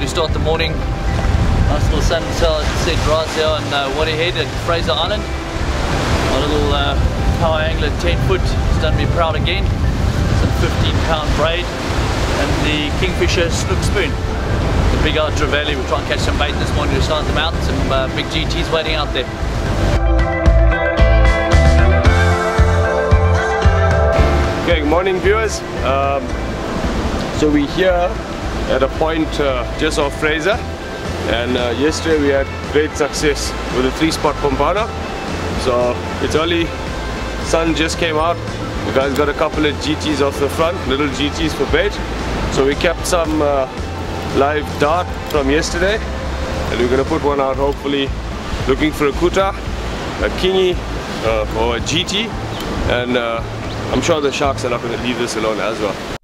to start the morning. Nice little sunset right here on uh, Waterhead at Fraser Island. My little uh, power angler 10 foot has done me proud again. Some 15 pound braid and the Kingfisher snook spoon. The big out Trevally, we're trying to catch some bait this morning to start them out. Some uh, big GTs waiting out there. Okay, good morning viewers. Um, so we're here at a point uh, just off Fraser. And uh, yesterday we had great success with a three spot pompano so it's early. Sun just came out. The guys got a couple of GTs off the front little GTs for bait. So we kept some uh, live dart from yesterday. And we're gonna put one out hopefully looking for a couta a kingy uh, or a GT and uh, I'm sure the sharks are not going to leave this alone as well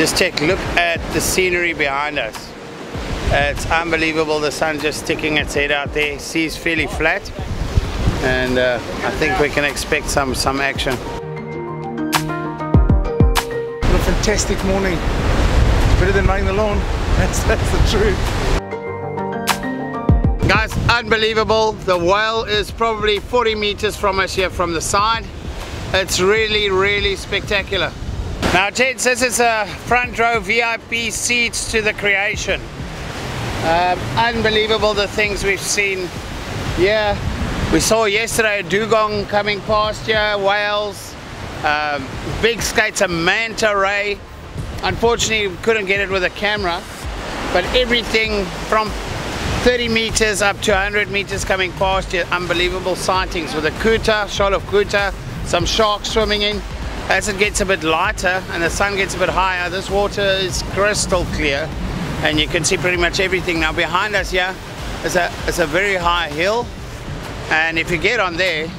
Just take a look at the scenery behind us. it's unbelievable, the sun just sticking its head out there. Sea's fairly flat and uh, I think we can expect some, some action. What a fantastic morning. Better than mowing the lawn. That's, that's the truth. Guys, unbelievable. The whale is probably 40 meters from us here from the side. It's really, really spectacular. Now gents, this is a front row VIP seats to the creation. Um, unbelievable the things we've seen Yeah, We saw yesterday a dugong coming past here, whales, um, big skates, a manta ray. Unfortunately, we couldn't get it with a camera, but everything from 30 meters up to 100 meters coming past here, unbelievable sightings with a couta, shot of couta, some sharks swimming in. As it gets a bit lighter and the sun gets a bit higher, this water is crystal clear and you can see pretty much everything. Now behind us here is a, is a very high hill and if you get on there,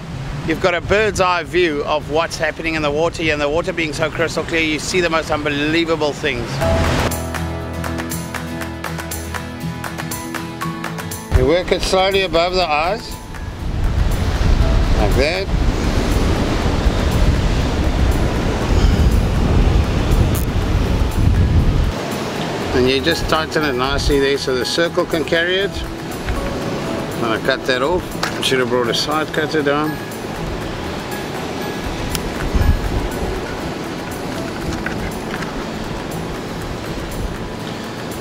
you've got a bird's eye view of what's happening in the water and the water being so crystal clear, you see the most unbelievable things. You work it slowly above the eyes, like that. And you just tighten it nicely there so the circle can carry it. And to cut that off. I should have brought a side cutter down.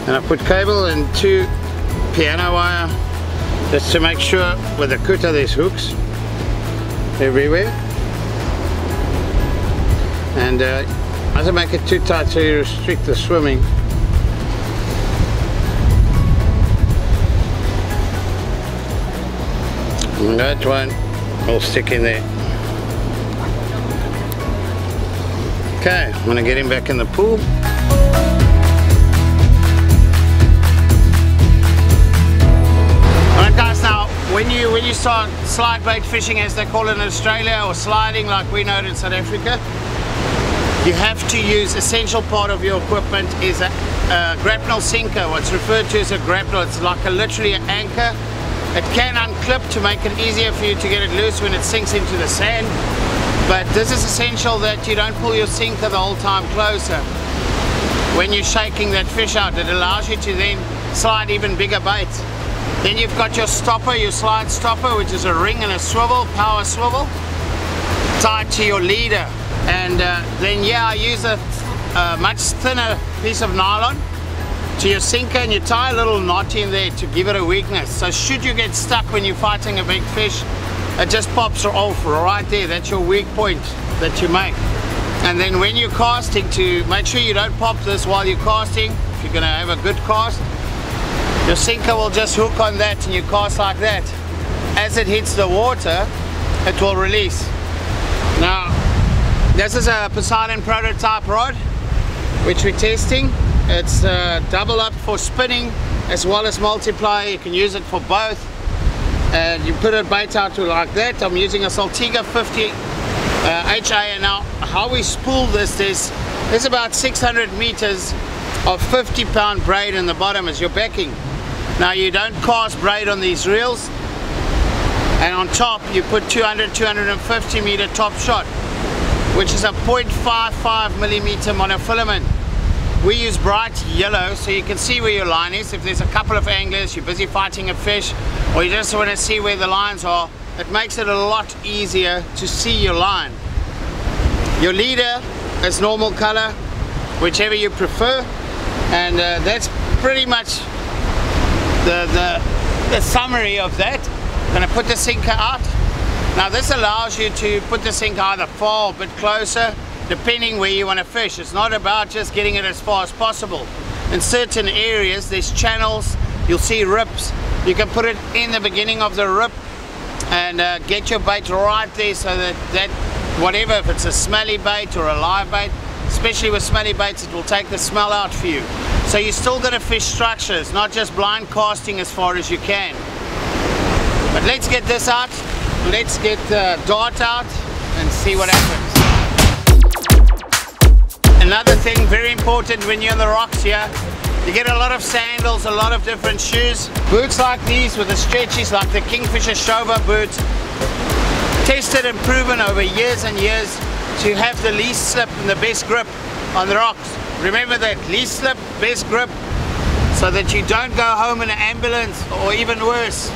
And I put cable and two piano wire just to make sure with the couta there's hooks everywhere. And uh, I don't make it too tight so you restrict the swimming And that one will stick in there. Okay, I'm gonna get him back in the pool. Alright guys, now when you when you start slide bait fishing as they call it in Australia or sliding like we know it in South Africa, you have to use essential part of your equipment is a, a grapnel sinker, what's referred to as a grapnel. It's like a literally an anchor it can unclip to make it easier for you to get it loose when it sinks into the sand. But this is essential that you don't pull your sinker the whole time closer. When you're shaking that fish out, it allows you to then slide even bigger bait. Then you've got your stopper, your slide stopper, which is a ring and a swivel, power swivel, tied to your leader. And uh, then yeah, I use a, a much thinner piece of nylon to your sinker and you tie a little knot in there to give it a weakness. So should you get stuck when you're fighting a big fish, it just pops off right there. That's your weak point that you make. And then when you're casting to make sure you don't pop this while you're casting, if you're gonna have a good cast, your sinker will just hook on that and you cast like that. As it hits the water, it will release. Now, this is a Poseidon prototype rod, which we're testing. It's uh, double up for spinning as well as multiply. You can use it for both. And you put a bait out to like that. I'm using a Saltiga 50 uh. Now how we spool this is, there's about 600 meters of 50 pound braid in the bottom as your backing. Now you don't cast braid on these reels. and on top you put 200 250 meter top shot which is a 0.55 millimeter monofilament we use bright yellow so you can see where your line is if there's a couple of anglers you're busy fighting a fish or you just want to see where the lines are it makes it a lot easier to see your line your leader is normal color whichever you prefer and uh, that's pretty much the, the, the summary of that. I'm Gonna put the sinker out. Now this allows you to put the sinker either far or a bit closer depending where you want to fish. It's not about just getting it as far as possible. In certain areas there's channels, you'll see rips. You can put it in the beginning of the rip and uh, get your bait right there so that, that whatever, if it's a smelly bait or a live bait, especially with smelly baits, it will take the smell out for you. So you're still going to fish structures, not just blind casting as far as you can. But let's get this out. Let's get the dart out and see what happens. Another thing very important when you're on the rocks here, you get a lot of sandals, a lot of different shoes. Boots like these with the stretchies like the Kingfisher Showa boots. Tested and proven over years and years to have the least slip and the best grip on the rocks. Remember that, least slip, best grip, so that you don't go home in an ambulance or even worse.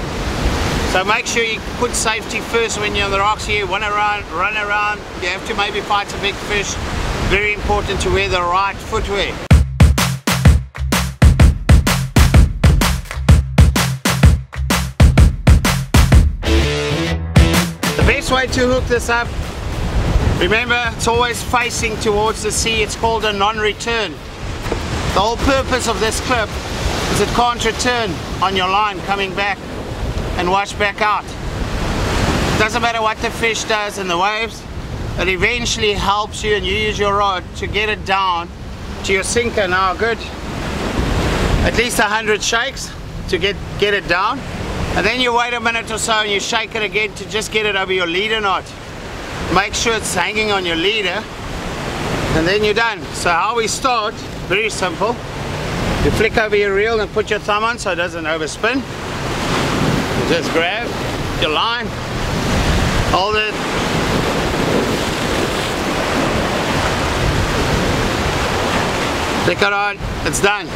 So make sure you put safety first when you're on the rocks here, run around, run around, you have to maybe fight a big fish. Very important to wear the right footwear. The best way to hook this up Remember, it's always facing towards the sea. It's called a non-return. The whole purpose of this clip is it can't return on your line coming back and wash back out. Doesn't matter what the fish does in the waves, it eventually helps you and you use your rod to get it down to your sinker. Now good. At least 100 shakes to get, get it down. And then you wait a minute or so and you shake it again to just get it over your leader knot. Make sure it's hanging on your leader. And then you're done. So how we start very simple. You flick over your reel and put your thumb on so it doesn't overspin. Just grab your line. Hold it flick it on it's done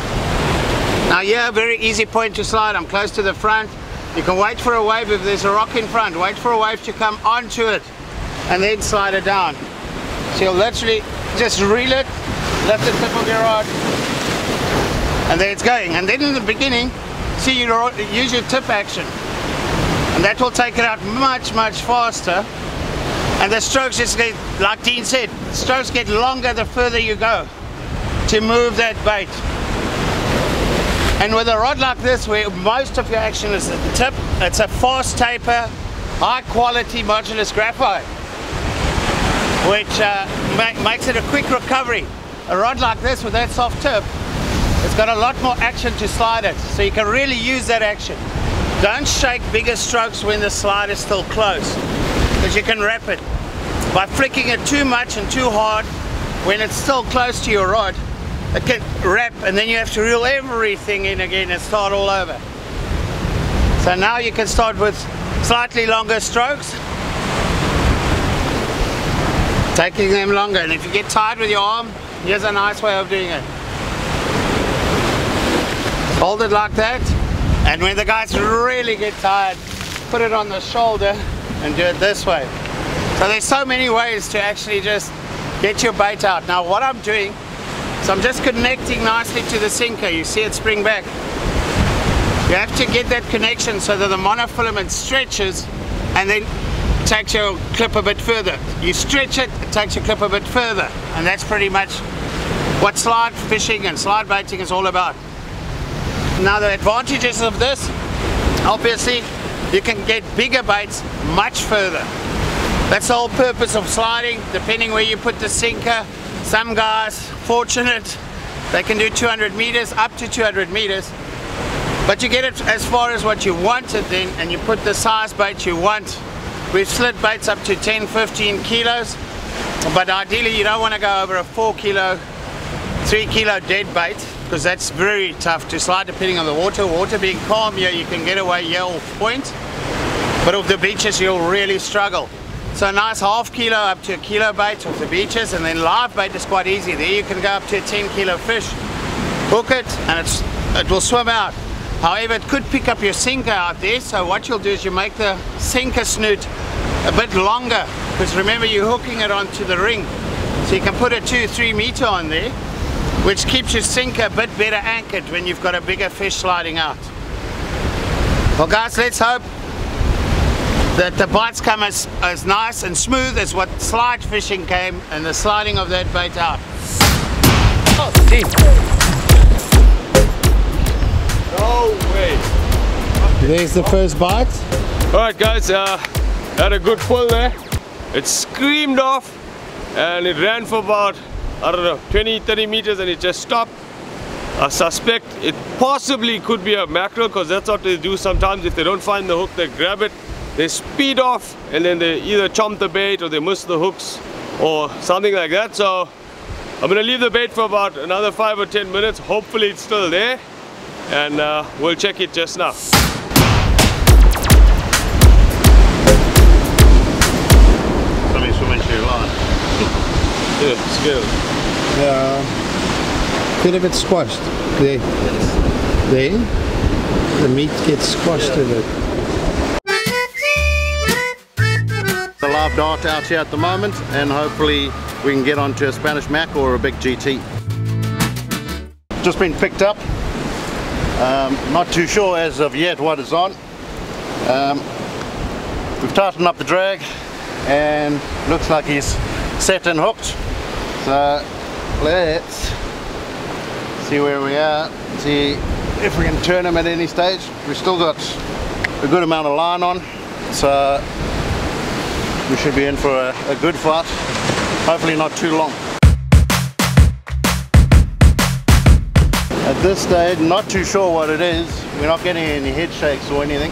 now yeah very easy point to slide I'm close to the front you can wait for a wave if there's a rock in front wait for a wave to come onto it and then slide it down. So you'll literally just reel it, lift the tip of your rod, and there it's going. And then in the beginning, see you use your tip action. And that will take it out much, much faster. And the strokes just get, like Dean said, strokes get longer the further you go to move that bait. And with a rod like this, where most of your action is at the tip, it's a fast taper, high quality modulus graphite which uh, ma makes it a quick recovery. A rod like this with that soft tip, it's got a lot more action to slide it, so you can really use that action. Don't shake bigger strokes when the slide is still close, because you can wrap it. By flicking it too much and too hard, when it's still close to your rod, it can wrap and then you have to reel everything in again and start all over. So now you can start with slightly longer strokes. Taking them longer and if you get tired with your arm here's a nice way of doing it. Hold it like that and when the guys really get tired put it on the shoulder and do it this way. So there's so many ways to actually just get your bait out. Now what I'm doing so I'm just connecting nicely to the sinker you see it spring back you have to get that connection so that the monofilament stretches and then takes your clip a bit further. You stretch it, it takes your clip a bit further. And that's pretty much what slide fishing and slide baiting is all about. Now the advantages of this, obviously, you can get bigger baits much further. That's the whole purpose of sliding, depending where you put the sinker. Some guys, fortunate, they can do 200 meters, up to 200 meters. But you get it as far as what you wanted then, and you put the size bait you want We've slid baits up to 10, 15 kilos, but ideally you don't want to go over a 4 kilo, 3 kilo dead bait, because that's very tough to slide depending on the water. Water being calm here, you can get away yell point. but off the beaches you'll really struggle. So a nice half kilo up to a kilo bait off the beaches and then live bait is quite easy. There you can go up to a 10 kilo fish, hook it and it's, it will swim out. However, it could pick up your sinker out there. So what you'll do is you make the sinker snoot a bit longer because remember you're hooking it onto the ring. So you can put a two, three meter on there, which keeps your sinker a bit better anchored when you've got a bigger fish sliding out. Well guys, let's hope that the bites come as, as nice and smooth as what slide fishing came and the sliding of that bait out. Oh, deep. No way. There's the first bite. Alright guys, uh, had a good pull there. It screamed off and it ran for about, I don't know, 20, 30 meters and it just stopped. I suspect it possibly could be a mackerel because that's what they do sometimes. If they don't find the hook, they grab it, they speed off and then they either chomp the bait or they miss the hooks or something like that. So I'm gonna leave the bait for about another five or 10 minutes. Hopefully it's still there and uh, we'll check it just now. Something swimming to your line. Yeah, skill. Yeah. Bit of it squashed. There. There. The meat gets squashed in it. Dart out here at the moment and hopefully we can get onto a Spanish Mac or a big GT. Just been picked up. Um, not too sure as of yet what is on. Um, we've tightened up the drag and looks like he's set and hooked. So let's see where we are, see if we can turn him at any stage. We've still got a good amount of line on, so we should be in for a, a good fight. Hopefully not too long. At this stage, not too sure what it is. We're not getting any head shakes or anything.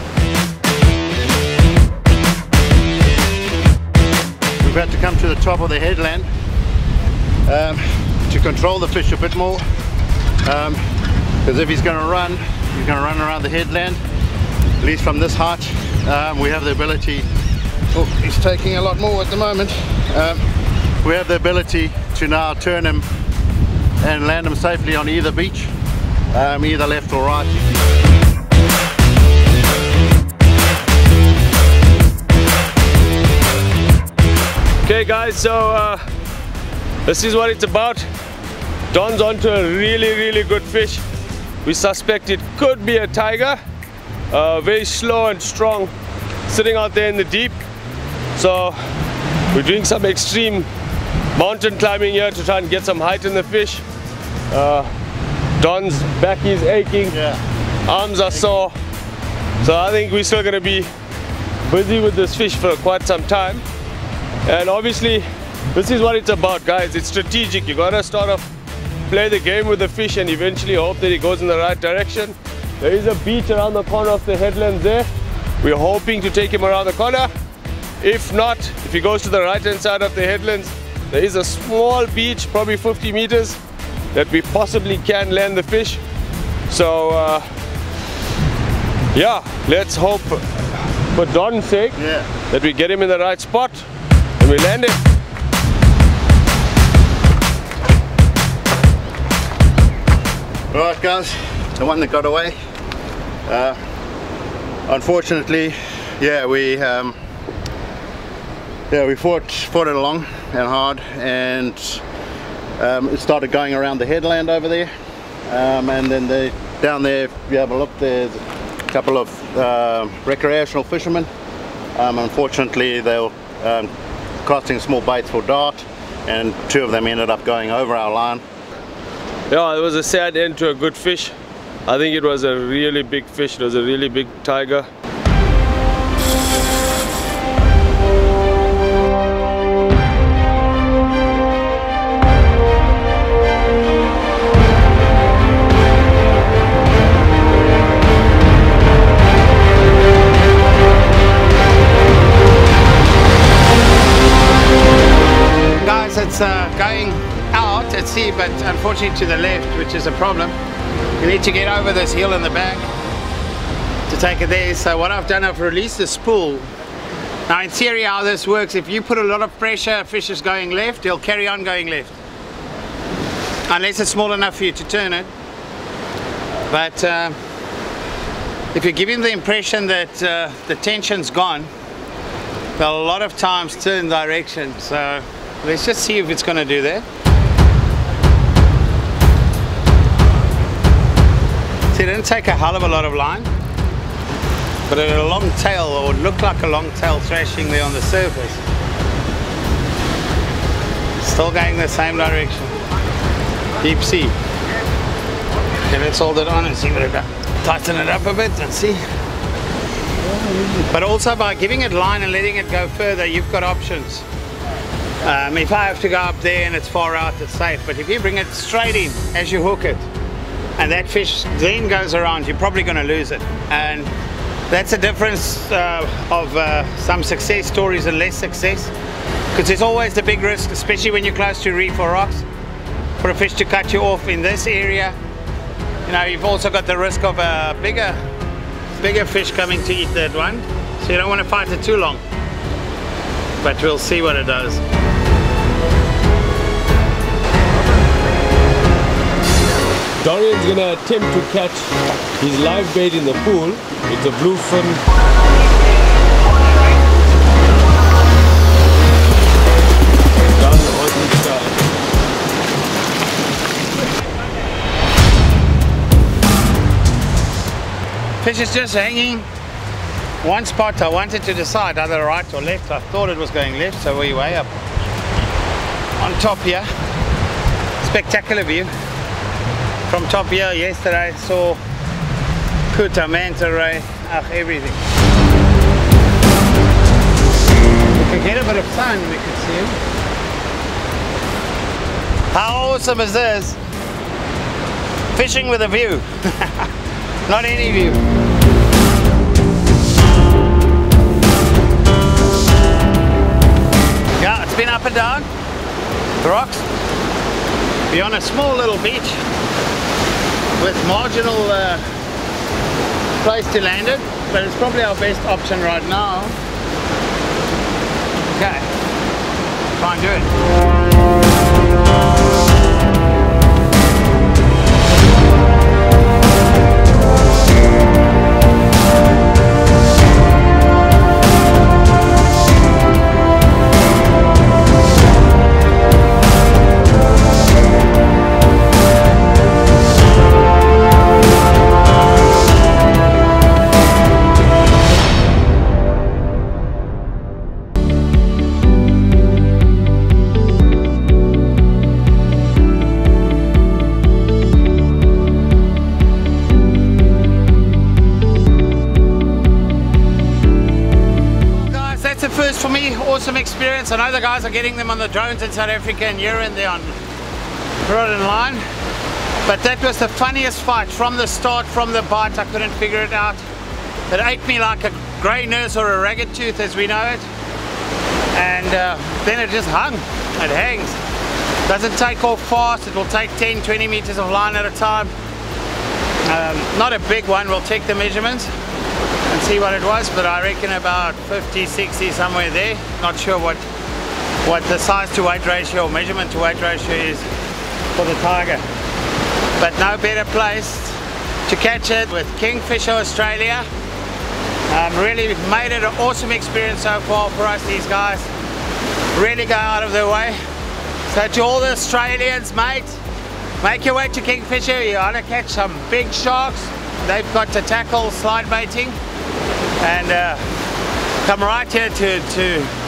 We've had to come to the top of the headland um, to control the fish a bit more. Because um, if he's going to run, he's going to run around the headland. At least from this height, um, we have the ability. Oh, he's taking a lot more at the moment. Um, we have the ability to now turn him and land him safely on either beach, um, either left or right. Okay guys, so uh, this is what it's about. Don's onto a really, really good fish. We suspect it could be a tiger. Uh, very slow and strong, sitting out there in the deep. So we're doing some extreme mountain climbing here to try and get some height in the fish. Uh, Don's back is aching, Yeah. arms are sore. So I think we're still gonna be busy with this fish for quite some time. And obviously, this is what it's about, guys. It's strategic. You gotta start off, play the game with the fish and eventually hope that it goes in the right direction. There is a beach around the corner of the headlands there. We're hoping to take him around the corner. If not, if he goes to the right hand side of the headlands, there is a small beach, probably 50 meters, that we possibly can land the fish. So, uh, yeah, let's hope for Don's sake Yeah. that we get him in the right spot and we land him. Right guys, the one that got away. Uh, unfortunately, yeah, we um, yeah we fought fought it along and hard, and um, it started going around the headland over there, um, and then the down there, if you have a look, there's a couple of uh, recreational fishermen. Um, unfortunately, they were um, casting small baits for dart, and two of them ended up going over our line. Yeah, it was a sad end to a good fish. I think it was a really big fish. It was a really big tiger. To the left, which is a problem. You need to get over this hill in the back to take it there. So what I've done, I've released the spool. Now in theory how this works, if you put a lot of pressure, fish is going left, he'll carry on going left. Unless it's small enough for you to turn it. But uh, if you give him the impression that uh, the tension's gone, they'll a lot of times turn direction. So let's just see if it's going to do that. See, it didn't take a hell of a lot of line, but it had a long tail, or looked like a long tail thrashing there on the surface. Still going the same direction. Deep sea. Okay, let's hold it on and see what it does. Tighten it up a bit and see. But also by giving it line and letting it go further, you've got options. Um, if I have to go up there and it's far out, it's safe. But if you bring it straight in as you hook it, and that fish then goes around, you're probably going to lose it. And that's a difference uh, of uh, some success stories and less success. Because there's always the big risk, especially when you're close to reef or rocks, for a fish to cut you off in this area. You know, you've also got the risk of a bigger, bigger fish coming to eat that one. So you don't want to fight it too long. But we'll see what it does. Dorian's gonna attempt to catch his live bait in the pool. It's a bluefin. Fish is just hanging. One spot I wanted to decide either right or left. I thought it was going left, so we're way up on top here. Spectacular view. From top here yesterday saw Couta, Manta Ray, ugh, everything. We could get a bit of sun, we could see him. How awesome is this? Fishing with a view. Not any view. Yeah, it's been up and down. The rocks. We're on a small little beach with marginal uh, place to land it, but it's probably our best option right now. Okay, try and do it. The guys are getting them on the drones in South Africa and you're in there on Rod and Line. But that was the funniest fight from the start, from the bite. I couldn't figure it out. It ate me like a grey nurse or a ragged tooth as we know it. And uh, then it just hung. It hangs. Doesn't take off fast. It will take 10, 20 meters of line at a time. Um, not a big one. We'll take the measurements and see what it was, but I reckon about 50, 60, somewhere there. Not sure what what the size to weight ratio or measurement to weight ratio is for the tiger. But no better place to catch it with Kingfisher Australia. Um, really made it an awesome experience so far for us, these guys. Really go out of their way. So to all the Australians, mate, make your way to Kingfisher. You want to catch some big sharks. They've got to tackle slide baiting and uh, come right here to, to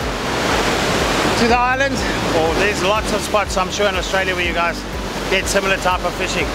to the island? Or there's lots of spots I'm sure in Australia where you guys get similar type of fishing